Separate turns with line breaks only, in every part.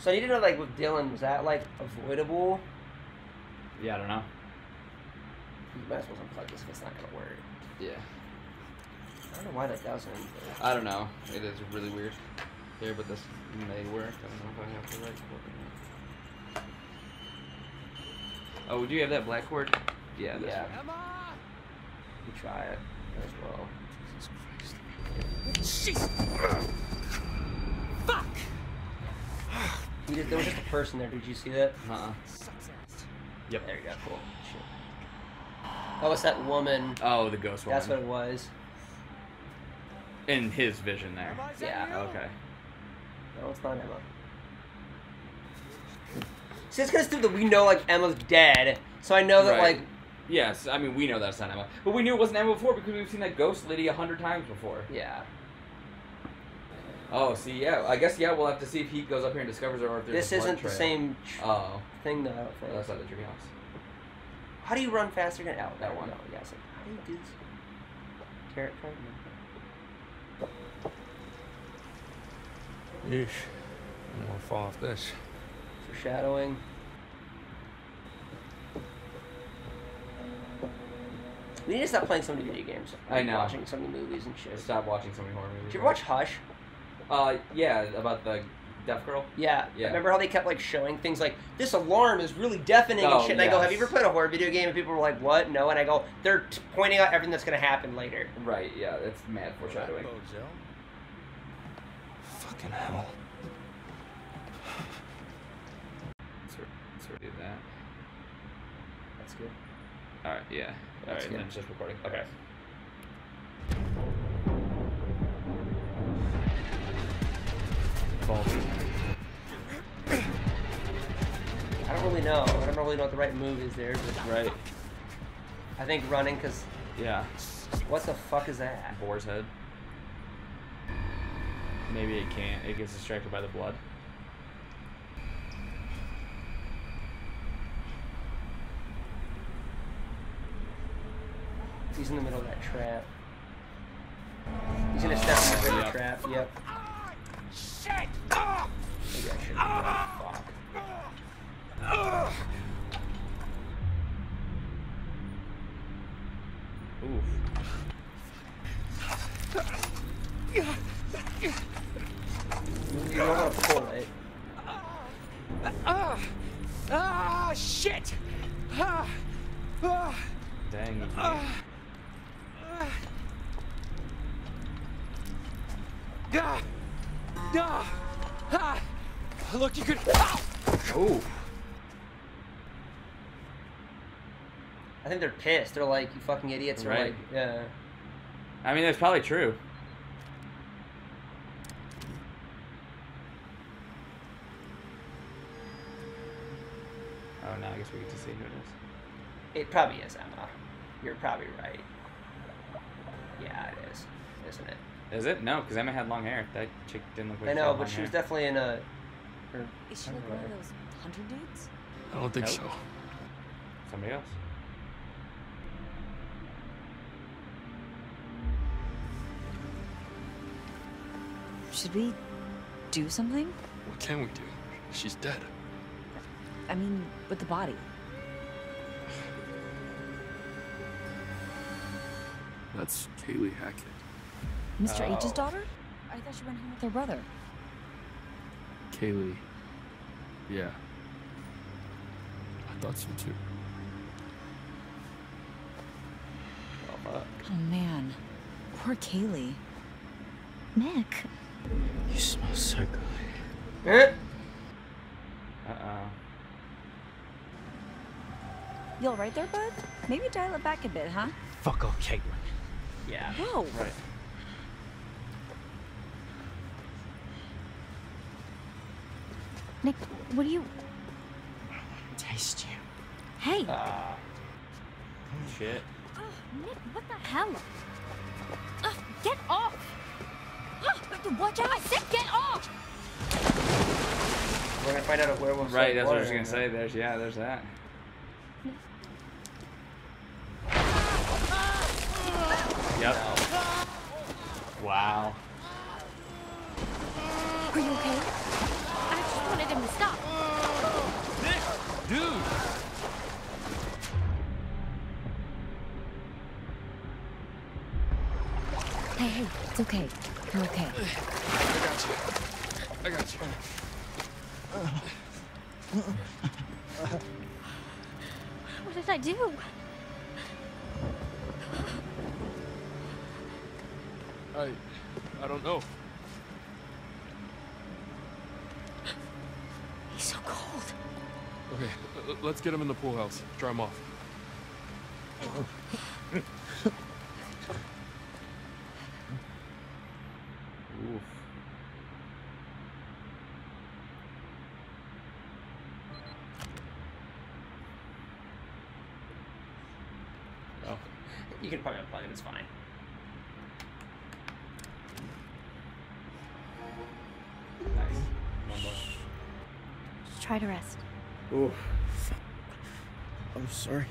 So I need to know, like, with Dylan, was that, like, avoidable?
Yeah, I don't know.
You might as well unplug this if it's not gonna work.
Yeah.
I don't know why that doesn't. but-
I don't know. It is really weird. Here, but this may work. I don't know if I have the right cord. or not. Oh, do you have that black cord? Yeah. This
Yeah.
one.
We try it as well. We did, there was just a person there. Did you see that?
Uh-uh. Yep.
There you go. Cool. Shit. Oh, it's that woman.
Oh, the ghost woman.
That's what it was.
In his vision there.
Yeah.
Okay.
No, it's not Emma. See, it's kind of stupid that we know like Emma's dead, so I know that
Right.
like
Yes, I mean we know that's not Emma, but we knew it wasn't Emma before because we've seen that ghost lady a hundred times before.
yeah.
Oh, see, yeah, I guess yeah, we'll have to see if he goes up here and discovers her or if there's
This
a blood
isn't the
trail.
same tr-
Oh,
thing though. I don't think.
that's not the treehouse.
How do you run faster than oh, out?
That one.
No, yeah. It's like, how do you do this? Tarot card.
Yeesh. I don't want to fall off this.
Foreshadowing. We need to stop playing so many video games.
I know.
Watching so many movies and shit.
Stop watching so many horror movies.
Did you ever watch Hush?
Uh, yeah, about the deaf girl.
Yeah.
Yeah.
Remember how they kept like showing things like this alarm is really deafening and
Oh,
shit. And I go, have you ever played a horror video game? And people were like, what? No. And I go, they're t- pointing out everything that's gonna happen later.
Right. Yeah, it's mad foreshadowing.
Fucking hell.
So, so we do that.
That's good.
All right. Yeah. All
That's
right.
good.
Then it's just recording. Okay.
Faulty.
I don't really know. I don't really know what the right move is there, but
Right.
I think running because
Yeah.
what the fuck is that?
Boar's head. Maybe it can't. It gets distracted by the blood.
He's in the middle of that trap. He's gonna step in the middle the
Yep.
trap. Yep.
Shit!
Maybe I shouldn't have run. Fuck.
Oof.
You don't want to.
Ah! Ah! Shit! Ah! Ah!
Dang. You can't.
Ah! Ah! Ah! Ah! Look, you could. Ah!
Oof.
I think they're pissed. They're like, you fucking idiots. Or
Right.
like, yeah.
I mean, that's probably true. Oh, now I guess we get to see who it is.
It probably is Emma. You're probably right. Yeah, it is. Isn't it?
Is it? No, because Emma had long hair. That chick didn't look like
I
she
know, but
long
she was definitely in a. Or,
Is she like one of those hunter dudes?
I don't think
Nope.
so.
Somebody else.
Should we do something?
What can we do? She's dead.
I mean, with the body.
That's Kaylee Hackett.
Mr. H's
Oh.
daughter? I thought she went home with her brother.
Kaylee. Yeah. I thought so too.
Oh, fuck.
Oh man. Poor Kaylee. Nick.
You smell so good.
Eh?
Uh-oh.
You alright there, bud? Maybe dial it back a bit, huh?
Fuck off, Kaitlyn.
Yeah.
Whoa.
Right.
Nick, what are you.
I want to Taste you.
Hey!
Ah.
Shit.
Ugh, Nick, what the hell? Ugh, get off! Ugh, watch out! I said get off!
we're gonna find out if werewolves.
Right,
like
that's what I was gonna say. There's yeah, there's that. Yep. Wow.
Are you okay? Hey, it's okay. You're okay.
I got you. I got you.
What did I do?
I... I don't know.
He's so cold.
Okay, let's get him in the pool house. Dry him off.
Oof.
I'm sorry.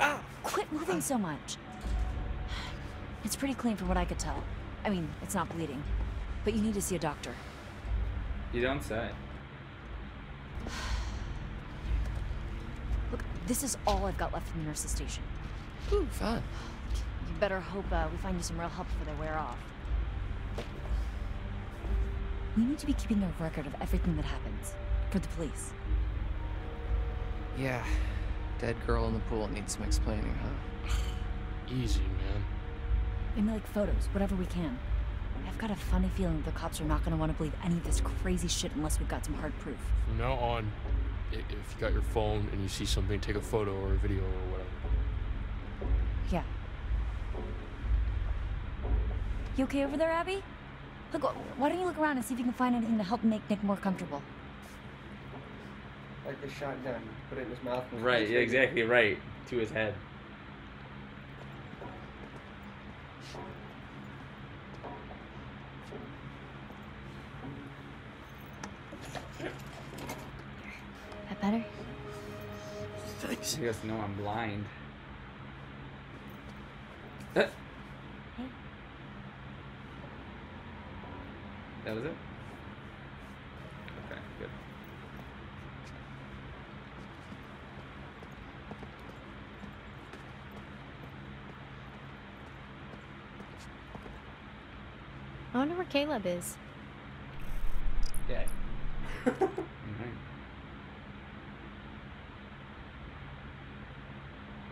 Ah!
Quit moving so much. It's pretty clean from what I could tell. I mean, it's not bleeding. But you need to see a doctor.
You don't say.
Look, this is all I've got left from the nurse's station.
Ooh, fun.
You better hope uh, we find you some real help before they wear off. We need to be keeping a record of everything that happens. For the police.
Yeah. Dead girl in the pool needs some explaining, huh?
Easy, man.
Maybe like photos, whatever we can. I've got a funny feeling the cops are not gonna want to believe any of this crazy shit unless we've got some hard proof.
From now on, if you got your phone and you see something, take a photo or a video or whatever.
Yeah. You okay over there, Abi? Look, why don't you look around and see if you can find anything to help make Nick more comfortable?
Like the shotgun, put it in his mouth. and
Right, yeah, exactly right. To his head.
That better?
Thanks.
He goes, no, I'm blind. Uh,
Hey.
That was it? Okay, good.
I wonder where Caleb is.
Dead.
Alright.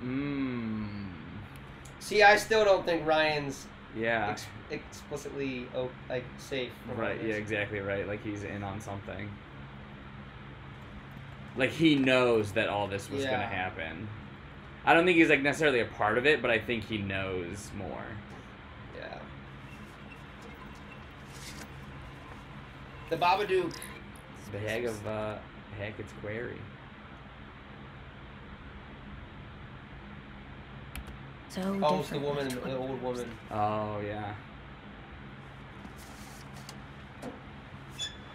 Mmm. Mm.
See, I still don't think Ryan's
Yeah.
ex- explicitly oh, like safe.
Right, yeah, exactly right. Like he's in on something. Like he knows that all this was gonna happen. I don't think he's like necessarily a part of it, but I think he knows more.
Yeah. The Babadook.
The hag of uh Hackett's Quarry.
So
Oh, it's the
different.
woman, the old woman.
Oh yeah.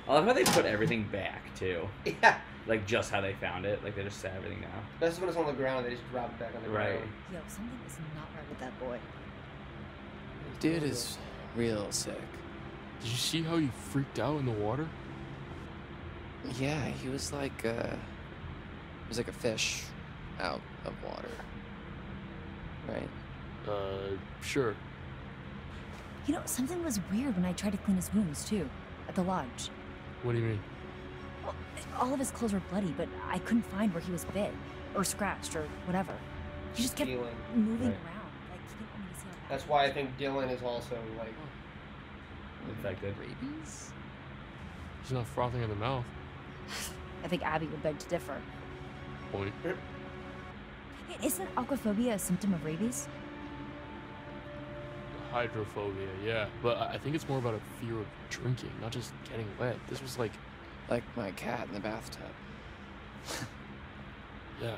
I love how they put everything back too.
Yeah.
Like just how they found it. Like they just set everything down.
That's when it's on the ground. They just drop it back on the
Right.
ground.
Yo, something is not right with that boy.
Dude is real sick.
Did you see how he freaked out in the water?
Yeah, he was like, uh, he was like a fish out of water. Right?
Uh, sure.
You know, something was weird when I tried to clean his wounds too, at the lodge.
What do you mean?
Well, all of his clothes were bloody, but I couldn't find where he was bit, or scratched, or whatever. He just kept
Stealing.
moving
Right.
around, like he didn't want me to see how
That's why I think Dylan is also like.
Infected.
Rabies?
He's not frothing in the mouth.
I think Abi would beg to differ.
Point.
Isn't aquaphobia a symptom of rabies?
Hydrophobia, yeah. But I I think it's more about a fear of drinking, not just getting wet. This was like,
like my cat in the bathtub.
yeah.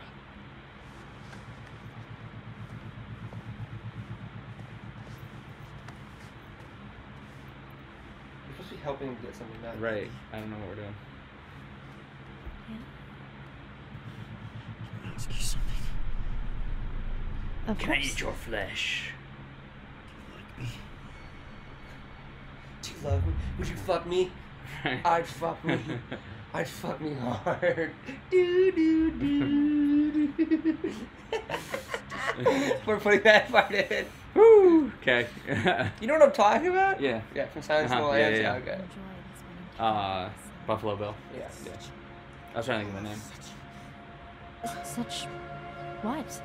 We're supposed to be helping him get something done.
Right. I don't know what we're doing. Yeah. Can I ask you something?
Of Can course.
I eat your flesh? Do you like me?
Do you love me? Would you fuck me?
Right.
I'd fuck me. I'd fuck me hard. Do do do. We're putting that part in.
Woo. Okay.
You know what I'm talking about?
yeah.
Yeah, from Silence of the
Uh-huh, yeah,
Lambs.
yeah,
Yeah,
yeah.
okay.
Uh, Buffalo Bill.
Yeah.
Yeah. I was trying to think of the name.
Such. What?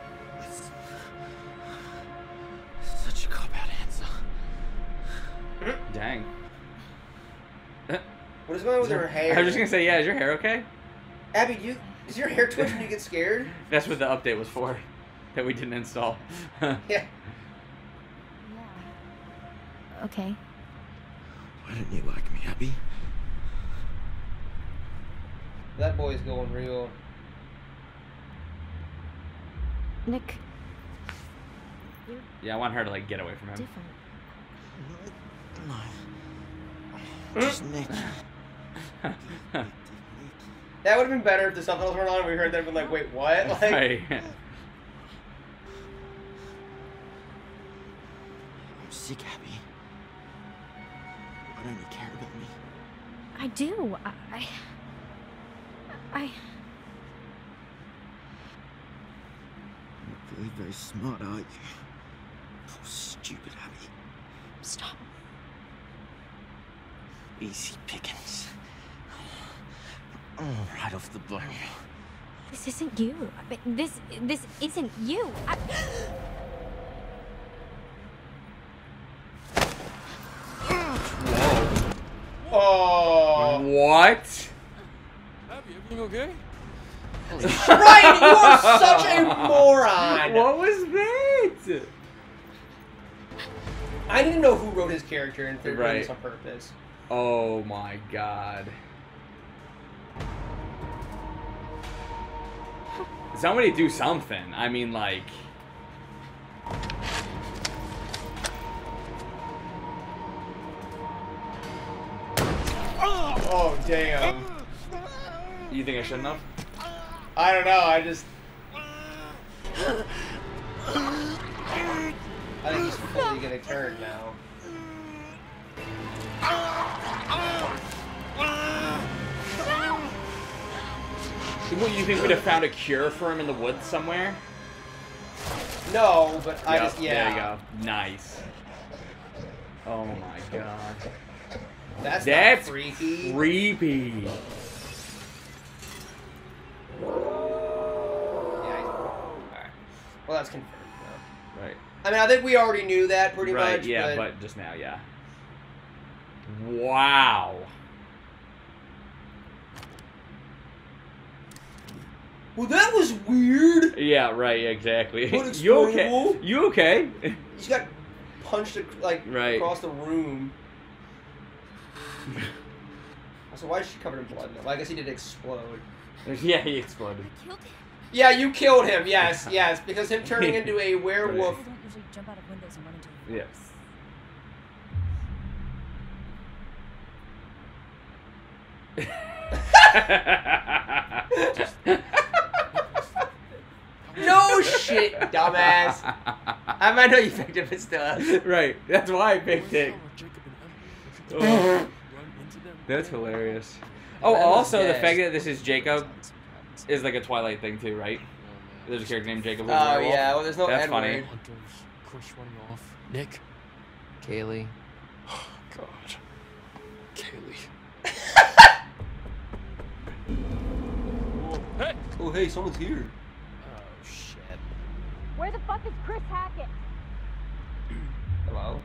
Such a cop out answer.
Dang.
What is going on with her hair?
I was just gonna say, yeah. Is your hair okay?
Abi, do you does your hair twitch when you get scared?
That's what the update was for, that we didn't install.
Yeah. Yeah.
Okay.
Why didn't you like me, Abi?
That boy's going real.
Nick,
yeah, I want her to like get away from him.
different.
No. Just Nick.
That would have been better if there's something else going on. and We heard that and been like, wait, what? Like,
right.
I'm sick, Abi. Why don't you care about me?
I do. I. I. I
Not very, very smart, are you? Poor stupid Abi.
stop.
Easy pickings. Oh, right off the bone.
This isn't you. I mean, this this isn't you. I,
oh.
What?
Abi, everything okay?
Ryan, you are such a moron.
What was that?
I didn't know who wrote his character and they're doing this
Right.
on purpose.
Oh my god. Somebody do something. I mean, like.
Oh damn.
You think I shouldn't have?
I don't know. I just. I think he's fully gonna turn now.
What, you think we'd have found a cure for him in the woods somewhere?
No, but I
Yep,
just yeah.
There you go. Nice. Oh my god.
That's,
That's. Creepy.
Alright. Well, that's confirmed. though.
Right.
I mean, I think we already knew that pretty
right,
much.
yeah,
but,
but just now, yeah. Wow.
Well, that was weird.
Yeah, right, exactly. You okay? You okay?
He got punched like
Right.
across the room. So why is she covered in blood? Now? Well, I guess he did explode.
yeah, he exploded.
Yeah, you killed him. Yes, yes, because him turning into a werewolf.
People don't usually jump out of windows and run into
Yes.
No shit, dumbass. I might know you picked up his stuff.
right, that's why I picked it. Oh,
Run into them.
that's hilarious. Oh,
Emma's
also the fact that this is Jacob is like a Twilight thing too, right? There's a character named Jacob.
Oh
werewolf.
yeah, well there's no
That's
Edward.
funny.
Hunters, Chris running off. Nick.
Kaylee.
Oh God. Kaylee. Oh, hey!
Oh hey, someone's here.
Shit.
Where the fuck is Chris Hackett?
Hello.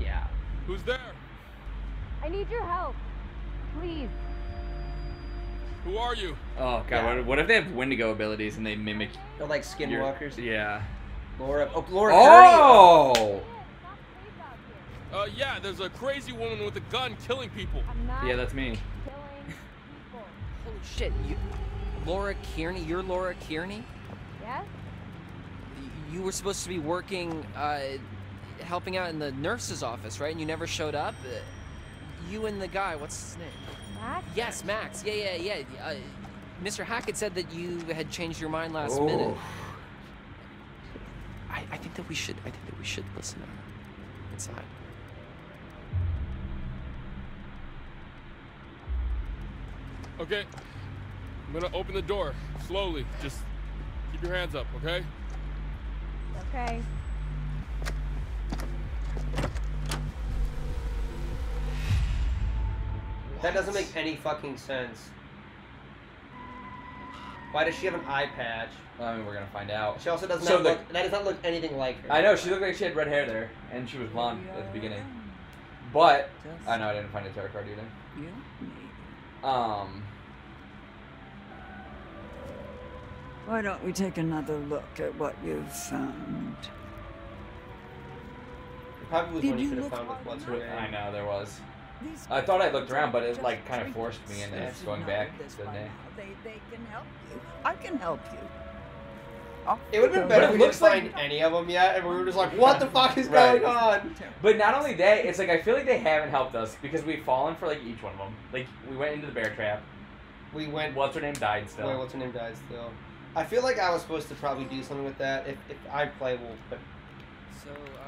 Yeah.
Who's there?
I need your help. Please.
Who are you?
Oh god,
Yeah.
what, what if they have Wendigo abilities and they mimic
They're like
your-
skinwalkers.
Yeah.
Laura. Oh, Laura. Kearney.
Oh.
Uh, yeah, there's a crazy woman with a gun killing people.
I'm not
Yeah, that's me.
killing people.
Holy shit, you, Laura Kearney. You're Laura Kearney. Yeah? You were supposed to be working, uh, helping out in the nurse's office, right? And you never showed up? Uh, you and the guy, what's his name?
Max?
Yes, Max. Yeah, yeah, yeah. Uh, Mr. Hackett said that you had changed your mind last
oh.
minute. I, I think that we should, I think that we should listen to her inside.
Okay. I'm gonna open the door slowly. Just keep your hands up, okay?
Okay.
That doesn't make any fucking sense. Why does she have an eye patch?
I mean, we're gonna find out.
She also does
So
not
the-
look. That does not look anything like her.
I know she looked like she had red hair there, and she was blonde at the beginning. But I know I didn't find a tarot card either.
You, me.
Um,
Why don't we take another look at what you've found?
It probably was
Did
one you
you
could have
look
found with what's her.
I know there was. I thought I looked around, but it, like, kinda forced me into
us.
going back, didn't
by
they?
They, they can help you. I can help you. Off
It would have been better if we didn't find any of them yet, and we were just like, "What the fuck is
Right.
going on?"
But not only that, it's like I feel like they haven't helped us because we've fallen for like each one of them. Like we went into the bear trap.
We went.
What's her name died still.
Wait, what's her name died still? I feel like I was supposed to probably do something with that. If, if I play, we'll. But
So, uh,